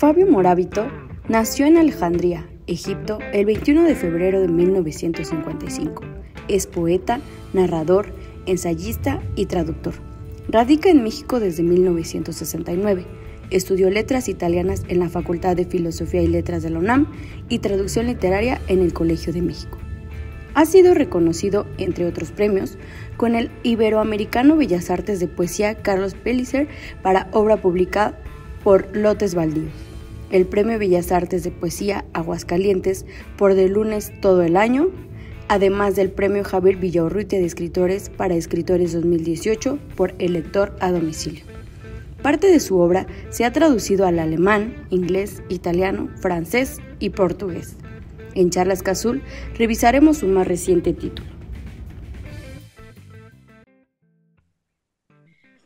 Fabio Morábito nació en Alejandría, Egipto, el 21 de febrero de 1955. Es poeta, narrador, ensayista y traductor. Radica en México desde 1969. Estudió letras italianas en la Facultad de Filosofía y Letras de la UNAM y traducción literaria en el Colegio de México. Ha sido reconocido, entre otros premios, con el Iberoamericano Bellas Artes de Poesía Carlos Pellicer para obra publicada por Lotes Baldíos el Premio Bellas Artes de Poesía Aguascalientes por De lunes todo el año, además del Premio Javier Villaurrutia de Escritores para Escritores 2018 por El Lector a Domicilio. Parte de su obra se ha traducido al alemán, inglés, italiano, francés y portugués. En Charlas Cazul revisaremos su más reciente título.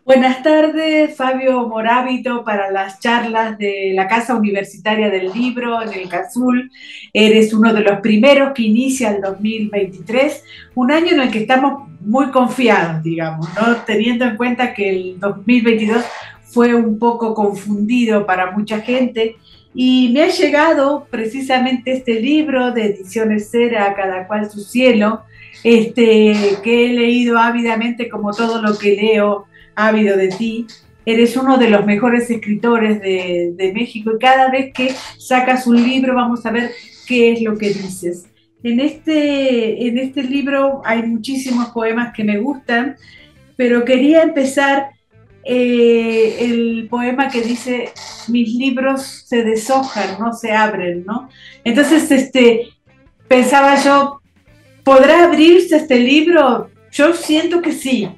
Buenas tardes, Fabio Morábito, para las charlas de la Casa Universitaria del Libro en el CASUL. Eres uno de los primeros que inicia el 2023, un año en el que estamos muy confiados, digamos, ¿no? teniendo en cuenta que el 2022 fue un poco confundido para mucha gente. Y me ha llegado precisamente este libro de Ediciones Cera, Cada cual su cielo, este, que he leído ávidamente como todo lo que leo ávido de ti. Eres uno de los mejores escritores de, México y cada vez que sacas un libro vamos a ver qué es lo que dices. En este, en este libro hay muchísimos poemas que me gustan, pero quería empezar eh, el poema que dice, mis libros se deshojan, no se abren, ¿no? Entonces, este, pensaba yo, ¿podrá abrirse este libro? Yo siento que sí,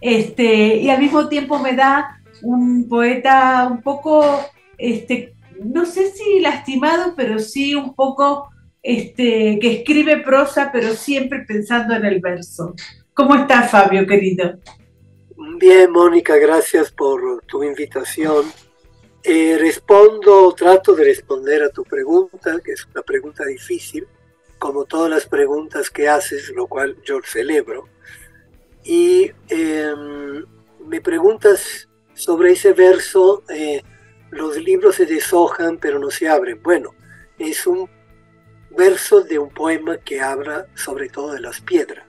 este, y al mismo tiempo me da un poeta un poco, este, no sé si lastimado, pero sí un poco este, que escribe prosa, pero siempre pensando en el verso. ¿Cómo estás, Fabio, querido? Bien, Mónica, gracias por tu invitación. Eh, respondo, trato de responder a tu pregunta, que es una pregunta difícil, como todas las preguntas que haces, lo cual yo celebro. Y em, me preguntas sobre ese verso, eh, los libros se deshojan pero no se abren. Bueno, es un verso de un poema que habla sobre todo de las piedras.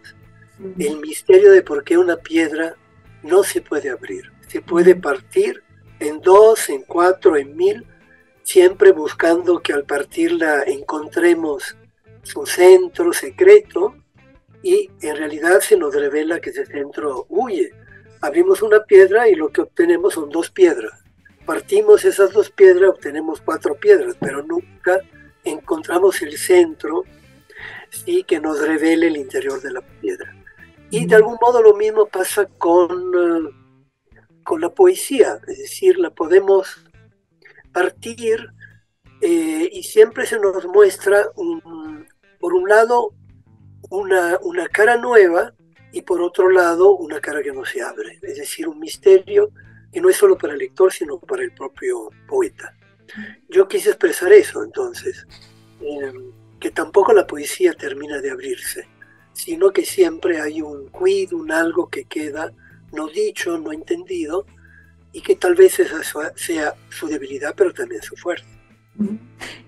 El misterio de por qué una piedra no se puede abrir. Se puede partir en dos, en cuatro, en mil, siempre buscando que al partirla encontremos su centro secreto y en realidad se nos revela que ese centro huye. Abrimos una piedra y lo que obtenemos son dos piedras. Partimos esas dos piedras, obtenemos cuatro piedras, pero nunca encontramos el centro sí que nos revele el interior de la piedra. Y de algún modo lo mismo pasa con, eh, con la poesía, es decir, la podemos partir eh, y siempre se nos muestra, por un lado, una, una cara nueva y por otro lado una cara que no se abre, es decir, un misterio que no es solo para el lector, sino para el propio poeta. Yo quise expresar eso entonces, em, que tampoco la poesía termina de abrirse, sino que siempre hay un quid, un algo que queda no dicho, no entendido, y que tal vez esa sea su debilidad, pero también su fuerza.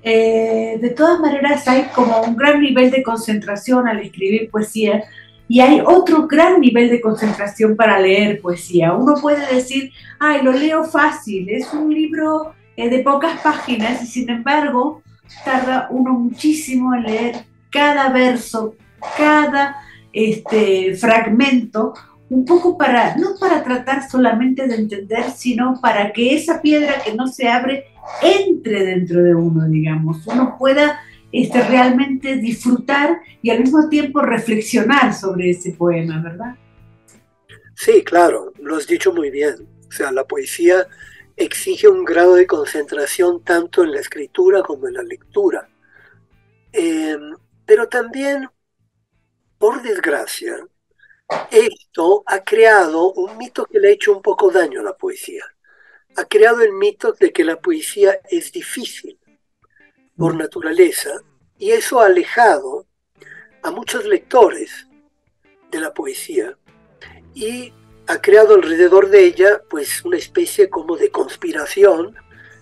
Eh, de todas maneras hay como un gran nivel de concentración al escribir poesía y hay otro gran nivel de concentración para leer poesía. Uno puede decir, ay, lo leo fácil, es un libro eh, de pocas páginas y sin embargo tarda uno muchísimo en leer cada verso, cada este, fragmento, un poco para, no para tratar solamente de entender, sino para que esa piedra que no se abre entre dentro de uno, digamos, uno pueda este, realmente disfrutar y al mismo tiempo reflexionar sobre ese poema, ¿verdad? Sí, claro, lo has dicho muy bien. O sea, la poesía exige un grado de concentración tanto en la escritura como en la lectura. Em, pero también, por desgracia, esto ha creado un mito que le ha hecho un poco daño a la poesía. Ha creado el mito de que la poesía es difícil por naturaleza y eso ha alejado a muchos lectores de la poesía y ha creado alrededor de ella pues una especie como de conspiración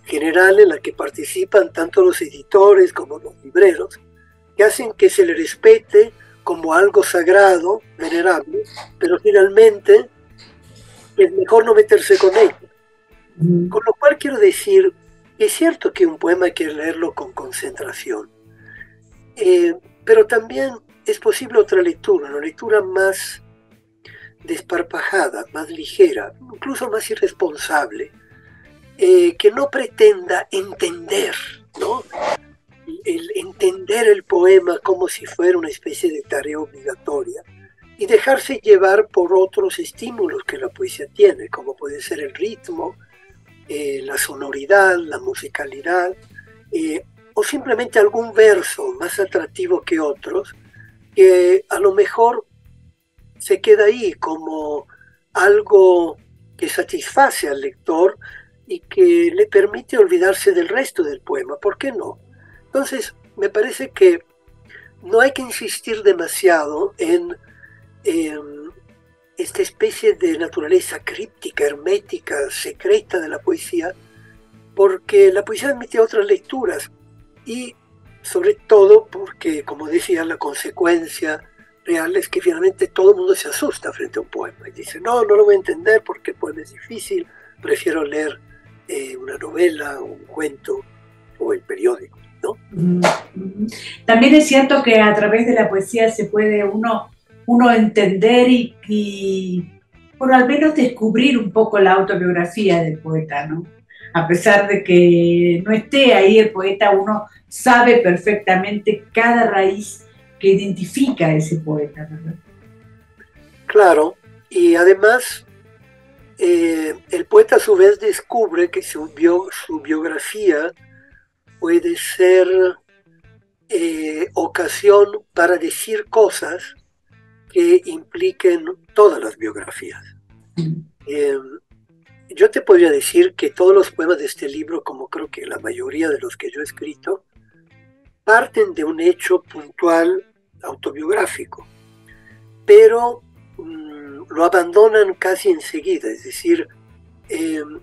general en la que participan tanto los editores como los libreros, que hacen que se le respete como algo sagrado, venerable, pero finalmente es mejor no meterse con ello. Con lo cual quiero decir, es cierto que un poema hay que leerlo con concentración, eh, pero también es posible otra lectura, una lectura más desparpajada, más ligera, incluso más irresponsable, eh, que no pretenda entender, ¿no? El entender el poema como si fuera una especie de tarea obligatoria y dejarse llevar por otros estímulos que la poesía tiene, como puede ser el ritmo, eh, la sonoridad, la musicalidad, eh, o simplemente algún verso más atractivo que otros, que a lo mejor se queda ahí como algo que satisface al lector y que le permite olvidarse del resto del poema. ¿Por qué no? Entonces, me parece que no hay que insistir demasiado en, esta especie de naturaleza críptica, hermética, secreta de la poesía, porque la poesía admite otras lecturas y sobre todo porque, como decía, la consecuencia real es que finalmente todo el mundo se asusta frente a un poema y dice, no, no lo voy a entender porque el poema es difícil, prefiero leer eh, una novela, un cuento o el periódico. ¿No? También es cierto que a través de la poesía se puede uno, uno entender y, y por al menos descubrir un poco la autobiografía del poeta, ¿no? A pesar de que no esté ahí el poeta, uno sabe perfectamente cada raíz que identifica a ese poeta. Claro, y además eh, el poeta a su vez descubre que su, su biografía puede ser eh, ocasión para decir cosas que impliquen todas las biografías. Eh, yo te podría decir que todos los poemas de este libro, como creo que la mayoría de los que yo he escrito, parten de un hecho puntual autobiográfico, pero lo abandonan casi enseguida, es decir, em,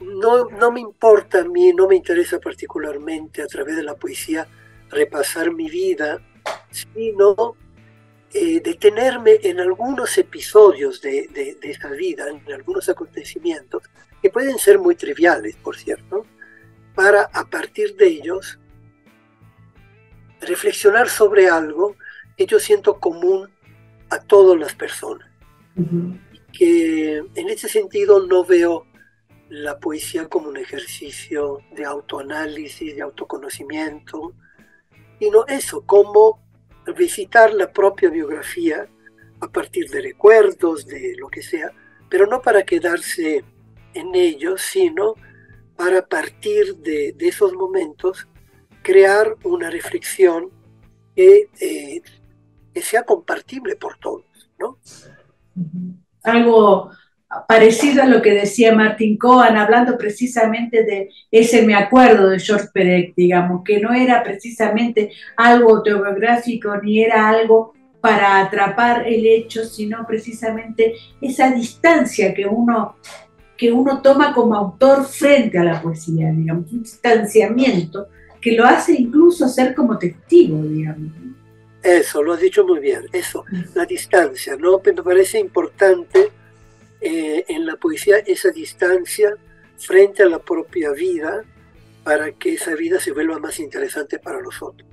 no, no, me importa a mí, no me interesa particularmente a través de la poesía repasar mi vida, sino eh, detenerme en algunos episodios de, de, de, esta vida, en algunos acontecimientos, que pueden ser muy triviales, por cierto, para a partir de ellos reflexionar sobre algo que yo siento común a todas las personas. Que en ese sentido no veo la poesía como un ejercicio de autoanálisis, de autoconocimiento, sino eso, como visitar la propia biografía a partir de recuerdos, de lo que sea, pero no para quedarse en ellos, sino para partir de, esos momentos crear una reflexión que, eh, que sea compartible por todos, ¿no? Algo parecido a lo que decía Martín Cohen, hablando precisamente de ese me acuerdo de George Perec, digamos, que no era precisamente algo autobiográfico ni era algo para atrapar el hecho, sino precisamente esa distancia que uno, que uno toma como autor frente a la poesía, digamos, un distanciamiento que lo hace incluso ser como testigo, digamos. Eso, lo has dicho muy bien, eso, la distancia, ¿no? Me parece importante eh, en la poesía esa distancia frente a la propia vida para que esa vida se vuelva más interesante para nosotros.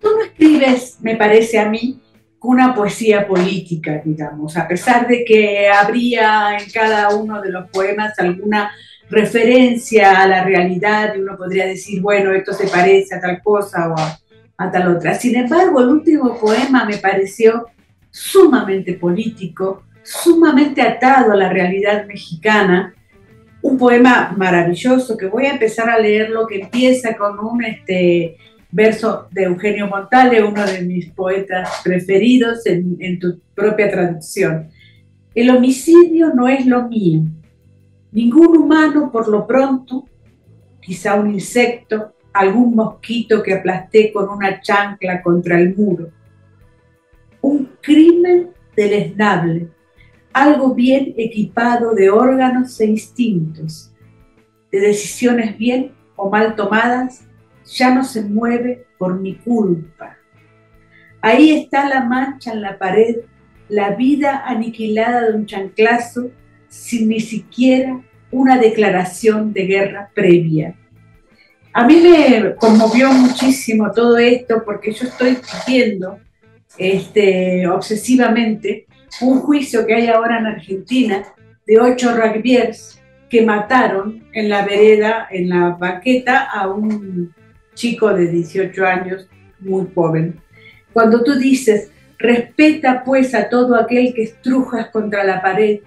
Tú no escribes, me parece a mí, una poesía política, digamos, a pesar de que habría en cada uno de los poemas alguna referencia a la realidad y uno podría decir, bueno, esto se parece a tal cosa o a a tal otra. Sin embargo, el último poema me pareció sumamente político, sumamente atado a la realidad mexicana. Un poema maravilloso que voy a empezar a leerlo, que empieza con un este, verso de Eugenio Montale, uno de mis poetas preferidos en, en tu propia traducción. El homicidio no es lo mío. Ningún humano, por lo pronto, quizá un insecto, algún mosquito que aplasté con una chancla contra el muro. Un crimen deleznable, algo bien equipado de órganos e instintos, de decisiones bien o mal tomadas, ya no se mueve por mi culpa. Ahí está la mancha en la pared, la vida aniquilada de un chanclazo sin ni siquiera una declaración de guerra previa. A mí me conmovió muchísimo todo esto porque yo estoy viendo este, obsesivamente un juicio que hay ahora en Argentina de ocho rugbyers que mataron en la vereda, en la baqueta, a un chico de 18 años, muy joven. Cuando tú dices, respeta pues a todo aquel que estrujas contra la pared,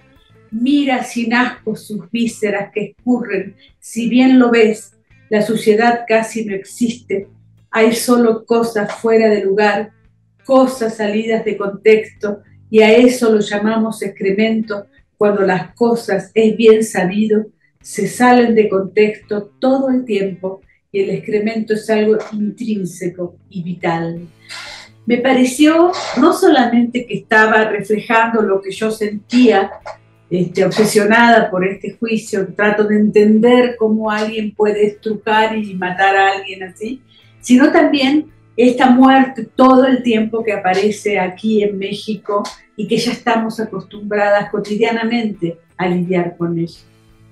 mira sin asco sus vísceras que escurren, si bien lo ves, la suciedad casi no existe, hay solo cosas fuera de lugar, cosas salidas de contexto, y a eso lo llamamos excremento cuando las cosas, es bien sabido, se salen de contexto todo el tiempo y el excremento es algo intrínseco y vital. Me pareció no solamente que estaba reflejando lo que yo sentía, este, obsesionada por este juicio, trato de entender cómo alguien puede estrucar y matar a alguien así, sino también esta muerte todo el tiempo que aparece aquí en México y que ya estamos acostumbradas cotidianamente a lidiar con eso.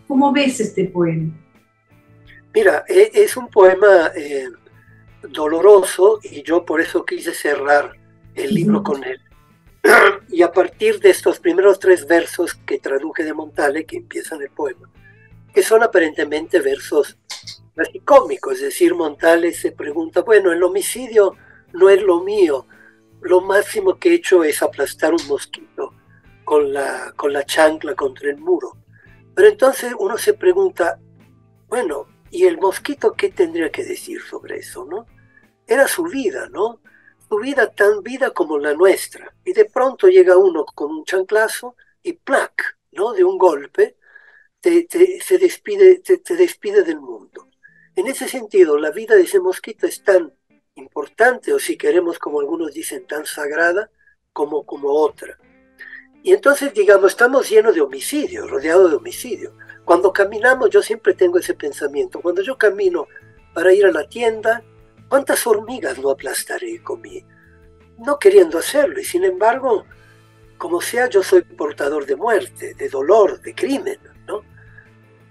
¿Cómo ves este poema? Mira, e, es un poema eh, doloroso y yo por eso quise cerrar el libro con él. Y a partir de estos primeros tres versos que traduje de Montale, que empiezan el poema, que son aparentemente versos casi cómicos, es decir, Montale se pregunta, bueno, el homicidio no es lo mío, lo máximo que he hecho es aplastar un mosquito con la, con la chancla contra el muro. Pero entonces uno se pregunta, bueno, ¿y el mosquito qué tendría que decir sobre eso, no? Era su vida, ¿no? Su vida tan vida como la nuestra. Y de pronto llega uno con un chanclazo y ¡plac! ¿no? De un golpe, te, se despide, te despide del mundo. En ese sentido, la vida de ese mosquito es tan importante, o si queremos, como algunos dicen, tan sagrada como, como otra. Y entonces, digamos, estamos llenos de homicidios, rodeados de homicidios. Cuando caminamos, yo siempre tengo ese pensamiento. Cuando yo camino para ir a la tienda, ¿cuántas hormigas no aplastaré con mi... No queriendo hacerlo, y sin embargo, como sea, yo soy portador de muerte, de dolor, de crimen.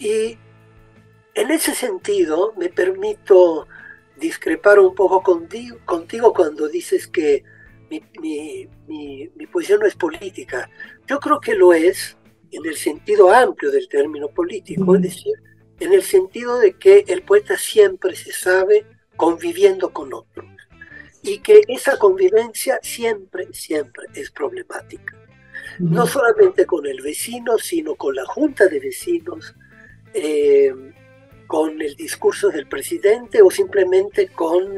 Y en ese sentido, me permito discrepar un poco contigo, contigo cuando dices que mi, mi, mi, posición no es política. Yo creo que lo es en el sentido amplio del término político, es decir, en el sentido de que el poeta siempre se sabe conviviendo con otros y que esa convivencia siempre, siempre es problemática. No solamente con el vecino, sino con la junta de vecinos, eh, con el discurso del presidente o simplemente con,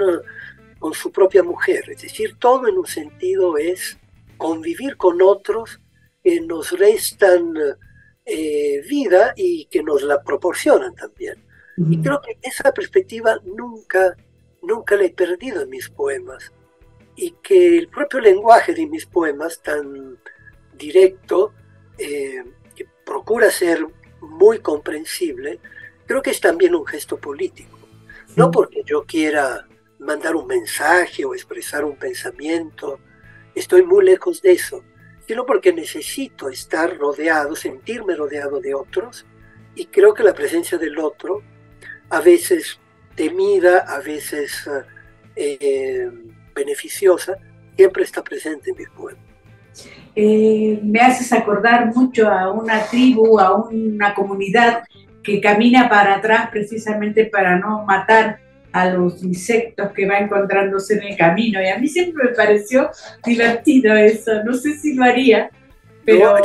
con su propia mujer. Es decir, todo en un sentido es convivir con otros que nos restan eh, vida y que nos la proporcionan también. Y creo que esa perspectiva nunca, nunca la he perdido en mis poemas. Y que el propio lenguaje de mis poemas, tan directo, eh, que procura ser muy comprensible, creo que es también un gesto político. No porque yo quiera mandar un mensaje o expresar un pensamiento, estoy muy lejos de eso, sino porque necesito estar rodeado, sentirme rodeado de otros, y creo que la presencia del otro, a veces temida, a veces eh, beneficiosa, siempre está presente en mi pueblo. Eh, me haces acordar mucho a una tribu, a una comunidad que camina para atrás precisamente para no matar a los insectos que va encontrándose en el camino. Y a mí siempre me pareció divertido eso. No sé si lo haría, pero...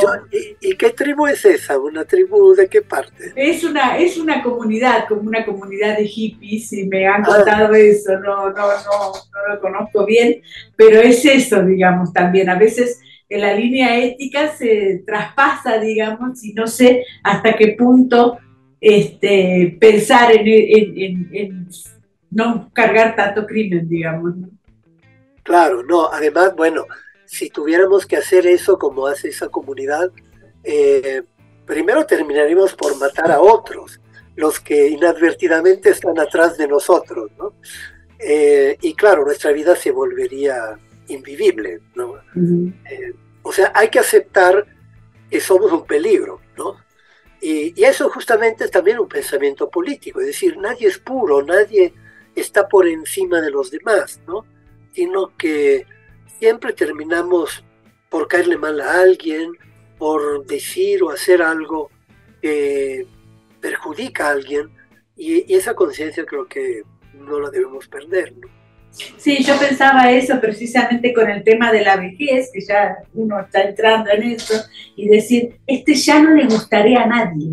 ¿y, qué tribu es esa? ¿Una tribu de qué parte? Es una, es una comunidad, como una comunidad de hippies, y me han ah. contado eso. No, no, no, no lo conozco bien, pero es eso, digamos, también. A veces la línea ética se traspasa, digamos, y no sé hasta qué punto este, pensar en, no cargar tanto crimen, digamos. Claro, no, además, bueno, si tuviéramos que hacer eso como hace esa comunidad, eh, primero terminaríamos por matar a otros. los que inadvertidamente están atrás de nosotros, ¿no? Eh, y claro, nuestra vida se volvería invivible, ¿no? Eh, o sea, hay que aceptar que somos un peligro, ¿no? Y, y, eso justamente es también un pensamiento político, es decir, nadie es puro, nadie está por encima de los demás, ¿no? Sino que siempre terminamos por caerle mal a alguien, por decir o hacer algo que perjudica a alguien y, esa conciencia creo que no la debemos perder. ¿no? Sí, yo pensaba eso precisamente con el tema de la vejez, que ya uno está entrando en eso, y decir, este ya no le gustaría a nadie.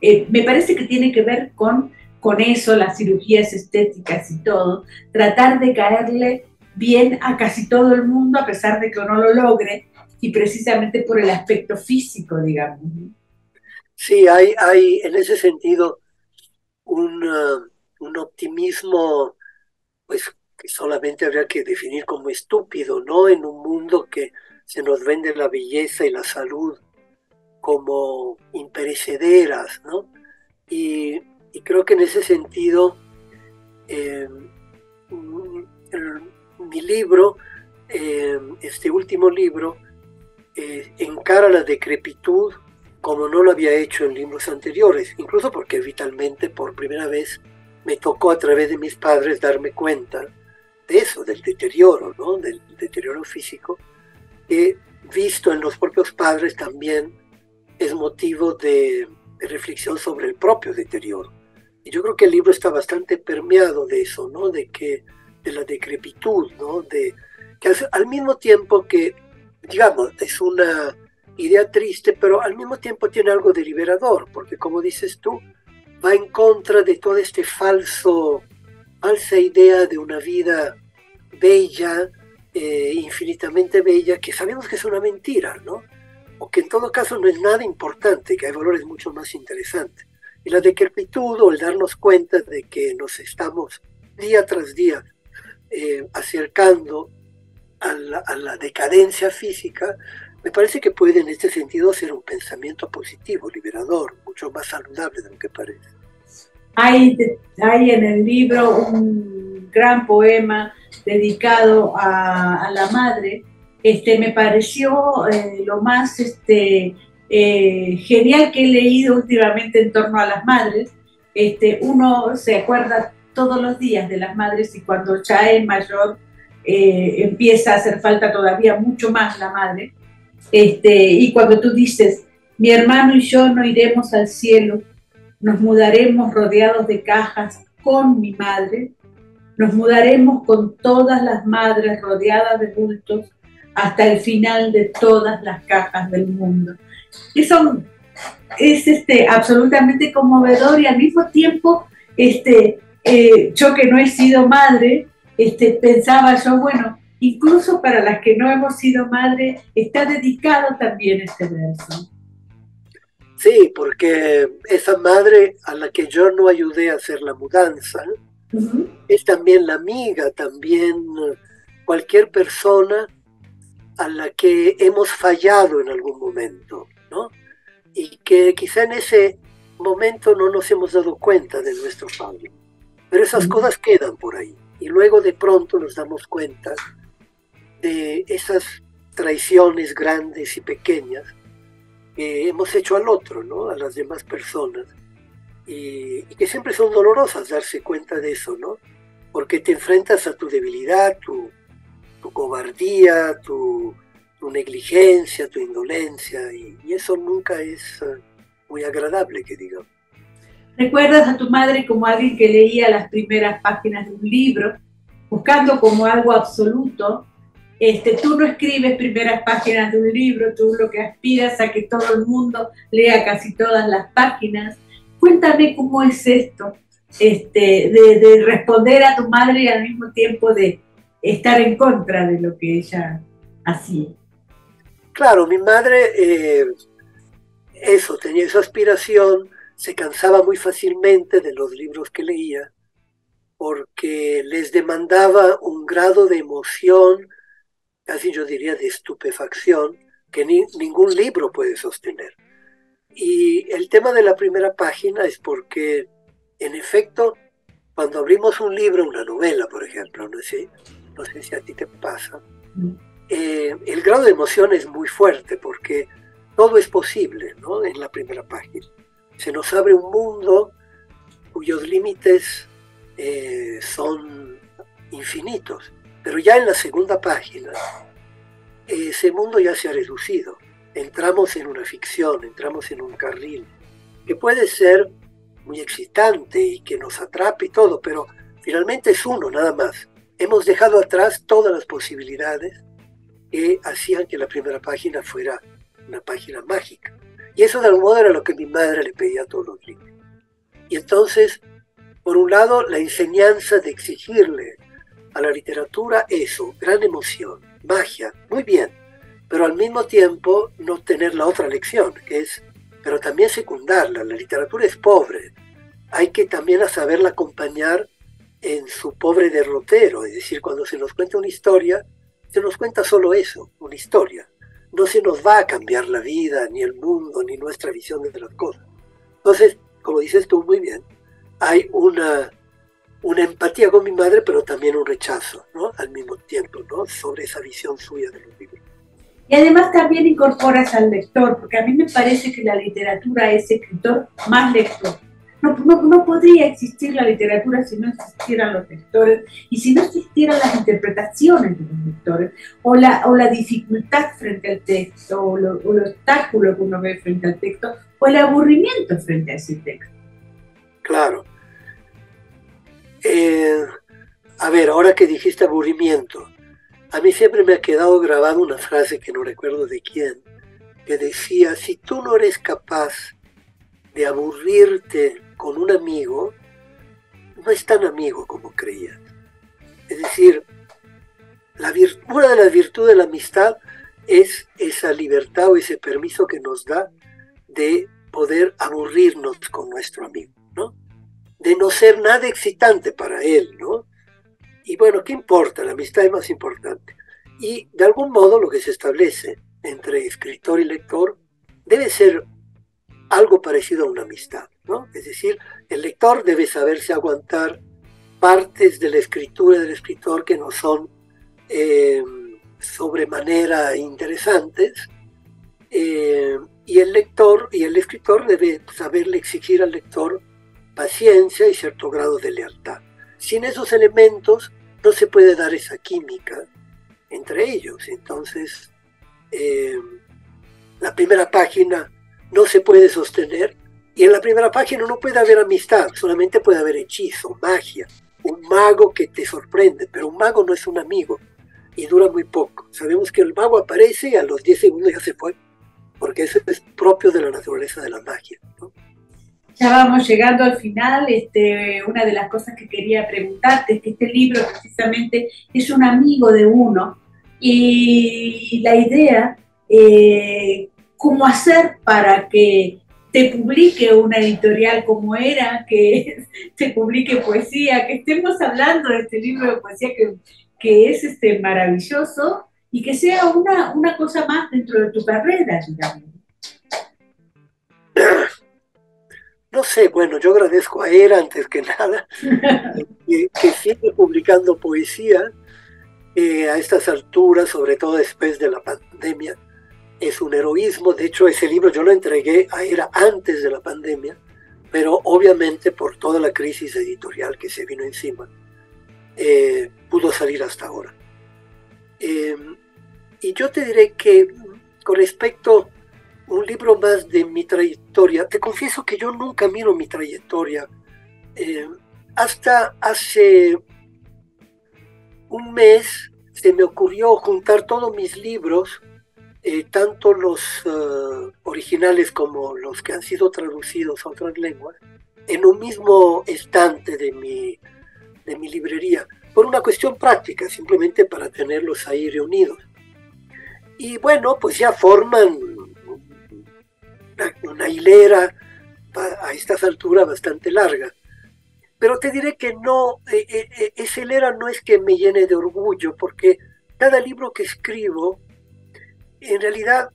Eh, me parece que tiene que ver con, con eso, las cirugías estéticas y todo, tratar de caerle bien a casi todo el mundo a pesar de que uno lo logre, y precisamente por el aspecto físico, digamos. Sí, hay, hay en ese sentido un, uh, un optimismo, pues que solamente habría que definir como estúpido, ¿no? En un mundo que se nos vende la belleza y la salud como imperecederas, ¿no? Y, creo que en ese sentido, eh, mi libro, eh, este último libro, eh, encara la decrepitud como no lo había hecho en libros anteriores, incluso porque vitalmente por primera vez me tocó a través de mis padres darme cuenta de eso, del deterioro, ¿no? del deterioro físico, que visto en los propios padres también es motivo de, reflexión sobre el propio deterioro. Y yo creo que el libro está bastante permeado de eso, ¿no? de, que, de la decrepitud, ¿no? de, que al mismo tiempo que, digamos, es una idea triste, pero al mismo tiempo tiene algo de liberador, porque como dices tú, va en contra de todo este falso, falsa idea de una vida bella, eh, infinitamente bella, que sabemos que es una mentira, ¿no? O que en todo caso no es nada importante, que hay valores mucho más interesantes. Y la decrepitud o el darnos cuenta de que nos estamos día tras día eh, acercando a la decadencia física, me parece que puede en este sentido ser un pensamiento positivo, liberador, mucho más saludable de lo que parece. Hay, hay en el libro un gran poema dedicado a, la madre. Este, me pareció eh, lo más este, eh, genial que he leído últimamente en torno a las madres. Este, uno se acuerda todos los días de las madres y cuando ya es mayor eh, empieza a hacer falta todavía mucho más la madre. Este, y cuando tú dices, mi hermano y yo no iremos al cielo, nos mudaremos rodeados de cajas con mi madre, nos mudaremos con todas las madres rodeadas de bultos hasta el final de todas las cajas del mundo. Eso es este, absolutamente conmovedor y al mismo tiempo, este, eh, yo que no he sido madre, este, pensaba yo, bueno, incluso para las que no hemos sido madre, está dedicado también este verso. Sí, porque esa madre a la que yo no ayudé a hacer la mudanza, es también la amiga, también cualquier persona a la que hemos fallado en algún momento, ¿no? Y que quizá en ese momento no nos hemos dado cuenta de nuestro fallo. Pero esas cosas quedan por ahí. Y luego de pronto nos damos cuenta de esas traiciones grandes y pequeñas que hemos hecho al otro, ¿no? a las demás personas, y, que siempre son dolorosas darse cuenta de eso, ¿no? porque te enfrentas a tu debilidad, tu, cobardía, tu, negligencia, tu indolencia, y, y eso nunca es eh, muy agradable, que digamos. ¿Recuerdas a tu madre como alguien que leía las primeras páginas de un libro, buscando como algo absoluto este, tú no escribes primeras páginas de un libro, tú lo que aspiras a que todo el mundo lea casi todas las páginas. Cuéntame cómo es esto, este, de, responder a tu madre y al mismo tiempo de estar en contra de lo que ella hacía. Claro, mi madre, eh, eso, tenía esa aspiración, se cansaba muy fácilmente de los libros que leía, porque les demandaba un grado de emoción, casi yo diría de estupefacción, que ni, ningún libro puede sostener. Y el tema de la primera página es porque En efecto, cuando abrimos un libro, una novela, por ejemplo, no sé, no sé si a ti te pasa, eh, el grado de emoción es muy fuerte porque todo es posible ¿no? en la primera página. Se nos abre un mundo cuyos límites eh, son infinitos, pero ya en la segunda página ese mundo ya se ha reducido. Entramos en una ficción, entramos en un carril que puede ser muy excitante y que nos atrape y todo, pero finalmente es uno nada más. Hemos dejado atrás todas las posibilidades que hacían que la primera página fuera una página mágica. Y eso de algún modo era lo que mi madre le pedía a todos los niños. Y entonces, por un lado, la enseñanza de exigirle a la literatura eso, gran emoción, magia, muy bien, pero al mismo tiempo no tener la otra lección, que es, pero también secundarla. La literatura es pobre, hay que también saberla acompañar en su pobre derrotero, es decir, cuando se nos cuenta una historia, se nos cuenta solo eso, una historia. No se nos va a cambiar la vida, ni el mundo, ni nuestra visión de las cosas. Entonces, como dices tú muy bien, hay una, una empatía con mi madre, pero también un rechazo, ¿no? Al mismo tiempo, ¿no? Sobre esa visión suya de los libros. Y además también incorporas al lector, porque a mí me parece que la literatura es escritor más lector no, no, podría existir la literatura si no existieran los lectores y si no existieran las interpretaciones de los lectores o la, o la dificultad frente al texto o, lo, el obstáculo que uno ve frente al texto o el aburrimiento frente a ese texto. Claro. Eh, a ver, ahora que dijiste aburrimiento, a mí siempre me ha quedado grabada una frase que no recuerdo de quién, que decía, si tú no eres capaz de aburrirte con un amigo no es tan amigo como creía. Es decir, la una de las virtudes de la amistad es esa libertad o ese permiso que nos da de poder aburrirnos con nuestro amigo, ¿no? De no ser nada excitante para él, ¿no? Y bueno, ¿qué importa? La amistad es más importante. Y de algún modo lo que se establece entre escritor y lector debe ser algo parecido a una amistad. Es decir, el lector debe saberse aguantar partes de la escritura del escritor que no son eh, sobremanera interesantes, eh, y el lector y el escritor debe saberle exigir al lector paciencia y cierto grado de lealtad. Sin esos elementos no se puede dar esa química entre ellos. Entonces, eh, la primera página no se puede sostener y en la primera página no puede haber amistad, solamente puede haber hechizo, magia, un mago que te sorprende, pero un mago no es un amigo y dura muy poco. Sabemos que el mago aparece y a los 10 segundos ya se fue, porque eso es propio de la naturaleza de la magia. Ya vamos llegando al final. Este, una de las cosas que quería preguntarte es que este libro precisamente es un amigo de uno y la idea, eh, cómo hacer para que te publique una editorial como era, que te publique poesía, que estemos hablando de este libro de poesía que, que es este, maravilloso y que sea una, una cosa más dentro de tu carrera, digamos. No sé, bueno, yo agradezco a él antes que nada, que, sigue publicando poesía eh, a estas alturas, sobre todo después de la pandemia es un heroísmo. De hecho, ese libro yo lo entregué a era antes de la pandemia, pero obviamente por toda la crisis editorial que se vino encima, eh, pudo salir hasta ahora. Em, y yo te diré que con respecto un libro más de mi trayectoria, te confieso que yo nunca miro mi trayectoria. Em, hasta hace un mes se me ocurrió juntar todos mis libros eh, tanto los eh, originales como los que han sido traducidos a otras lenguas, en un mismo estante de mi, de mi librería, por una cuestión práctica, simplemente para tenerlos ahí reunidos. Y bueno, pues ya forman una, hilera a estas alturas bastante larga. Pero te diré que no, eh, esa hilera no es que me llene de orgullo, porque cada libro que escribo en realidad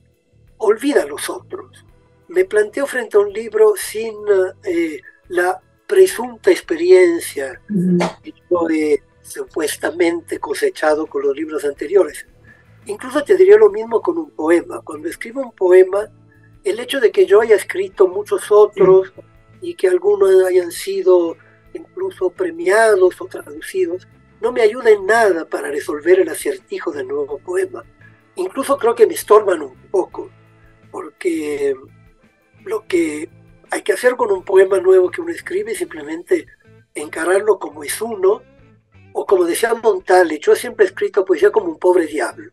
olvida a los otros. Me planteo frente a un libro sin eh, la presunta experiencia que yo he supuestamente cosechado con los libros anteriores. Incluso te diría lo mismo con un poema. Cuando escribo un poema, el hecho de que yo haya escrito muchos otros y que algunos hayan sido incluso premiados o traducidos, no me ayuda en nada para resolver el acertijo del nuevo poema. Incluso creo que me estorban un poco, porque lo que hay que hacer con un poema nuevo que uno escribe es simplemente encararlo como es uno, o como decía Montale, yo siempre he escrito poesía como un pobre diablo,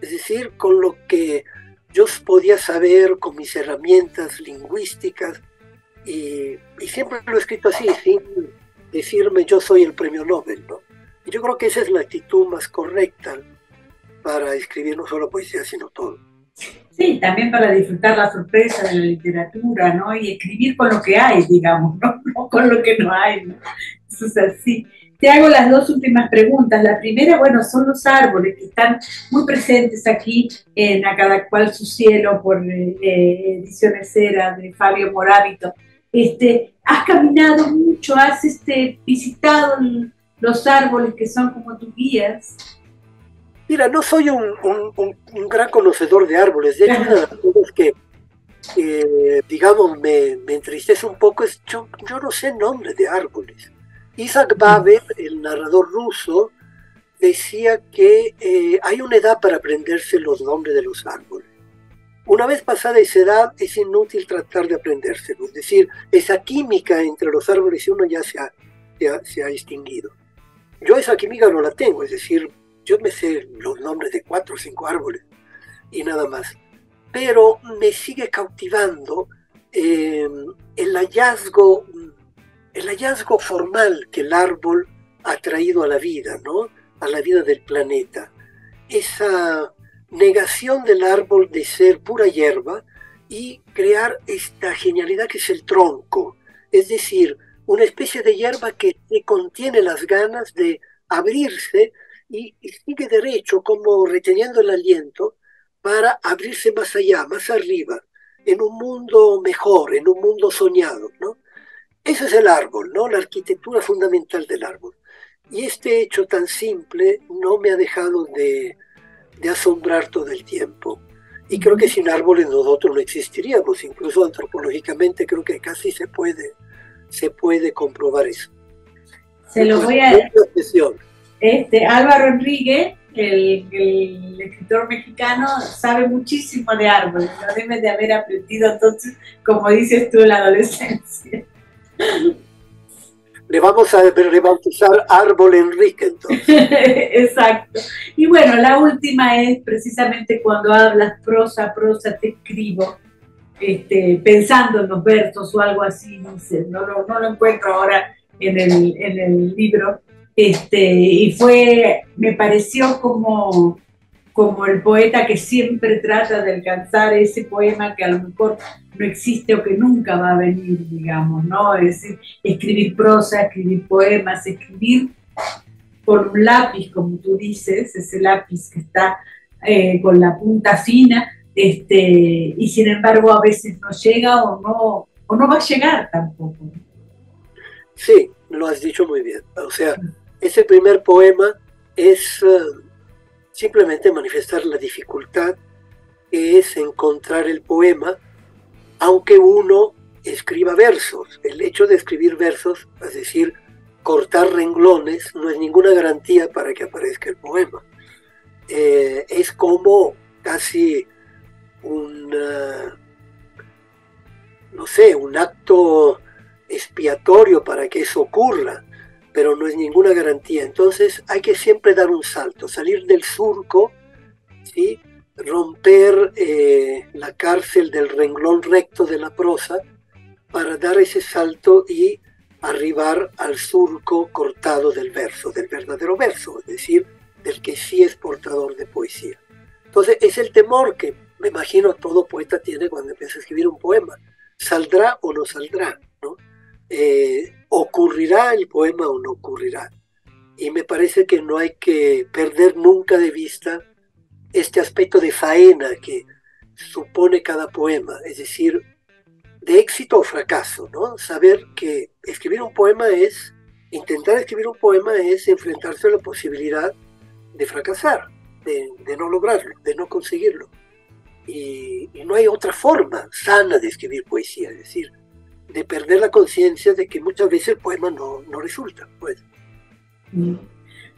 es decir, con lo que yo podía saber, con mis herramientas lingüísticas, y, siempre lo he escrito así, sin decirme yo soy el premio Nobel, ¿no? Y yo creo que esa es la actitud más correcta para escribir no solo poesía, sino todo. Sí, también para disfrutar la sorpresa de la literatura, ¿no? Y escribir con lo que hay, digamos, no, con lo que no hay, ¿no? Eso es así. Te hago las dos últimas preguntas. La primera, bueno, son los árboles que están muy presentes aquí en A Cada Cual Su Cielo por eh, eh, Ediciones Cera de Fabio Morábito. Este, has caminado mucho, has este, visitado los árboles que son como tus guías. Mira, no soy un, gran conocedor de árboles. De hecho, una de las cosas que, digamos, me, me, entristece un poco es yo, yo no sé nombre de árboles. Isaac Babel, el narrador ruso, decía que eh, hay una edad para aprenderse los nombres de los árboles. Una vez pasada esa edad es inútil tratar de aprendérselo, es decir, esa química entre los árboles y uno ya se ha, se ha, extinguido. Yo esa química no la tengo, es decir, yo me sé los nombres de cuatro o cinco árboles y nada más. Pero me sigue cautivando eh, el hallazgo el hallazgo formal que el árbol ha traído a la vida, ¿no? A la vida del planeta. Esa negación del árbol de ser pura hierba y crear esta genialidad que es el tronco, es decir, una especie de hierba que contiene las ganas de abrirse y, y sigue derecho como reteniendo el aliento para abrirse más allá, más arriba, en un mundo mejor, en un mundo soñado, ¿no? Ese es el árbol, ¿no? La arquitectura fundamental del árbol. Y este hecho tan simple no me ha dejado de, asombrar todo el tiempo. Y creo que sin árboles nosotros no existiríamos, incluso antropológicamente creo que casi se puede, se puede comprobar eso. Se lo voy a... Este, Álvaro Enrique, el, el, escritor mexicano, sabe muchísimo de árboles, lo debe de haber aprendido entonces, como dices tú, en la adolescencia. Le vamos a rebautizar Árbol Enrique entonces. Exacto. Y bueno, la última es precisamente cuando hablas prosa, prosa, te escribo, este, pensando en los versos o algo así, no, no, lo encuentro ahora en el, en el libro. Este, y fue, me pareció como como el poeta que siempre trata de alcanzar ese poema que a lo mejor no existe o que nunca va a venir, digamos, ¿no? Es decir, escribir prosa, escribir poemas, escribir con un lápiz, como tú dices, ese lápiz que está eh, con la punta fina, este, y sin embargo a veces no llega o no, o no va a llegar tampoco. Sí, lo has dicho muy bien. O sea, ese primer poema es... Eh, simplemente manifestar la dificultad que es encontrar el poema, aunque uno escriba versos. El hecho de escribir versos, es decir, cortar renglones, no es ninguna garantía para que aparezca el poema. Eh, es como casi un, no sé, un acto expiatorio para que eso ocurra pero no es ninguna garantía. Entonces hay que siempre dar un salto, salir del surco, ¿sí? romper eh, la cárcel del renglón recto de la prosa para dar ese salto y arribar al surco cortado del verso, del verdadero verso, es decir, del que sí es portador de poesía. Entonces es el temor que me imagino todo poeta tiene cuando empieza a escribir un poema. ¿Saldrá o no saldrá? ¿no? Eh, ocurrirá el poema o no ocurrirá. Y me parece que no hay que perder nunca de vista este aspecto de faena que supone cada poema, es decir, de éxito o fracaso, ¿no? Saber que escribir un poema es, intentar escribir un poema es enfrentarse a la posibilidad de fracasar, de, no lograrlo, de no conseguirlo. Y, no hay otra forma sana de escribir poesía, es decir, de perder la conciencia de que muchas veces el poema no, no resulta. Pues.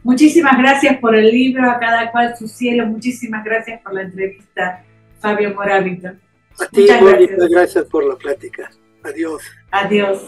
Muchísimas gracias por el libro, a cada cual su cielo. Muchísimas gracias por la entrevista, Fabio Moravito. A ti, Mónica, gracias por la plática. Adiós. Adiós.